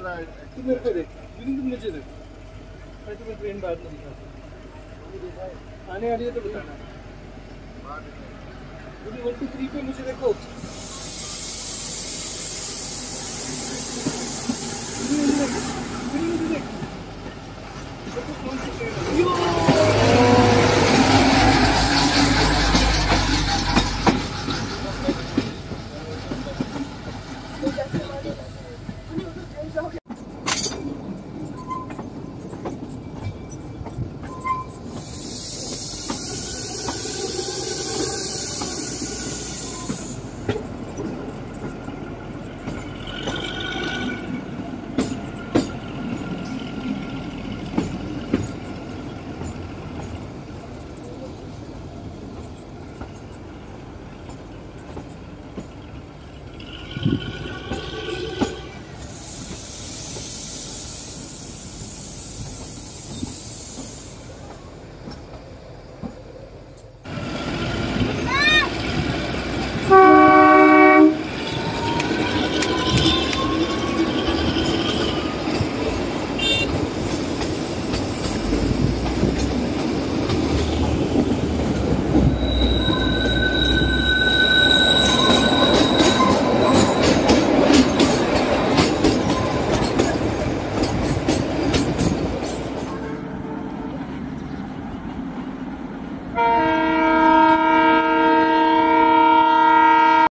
मेरे को देख लेकिन तुम मुझे देखो मैं तुम्हें ट्रेन बाद में दिखाता आने वाली है। तो बताना वन टू थ्री पे मुझे देखो Mm-hmm.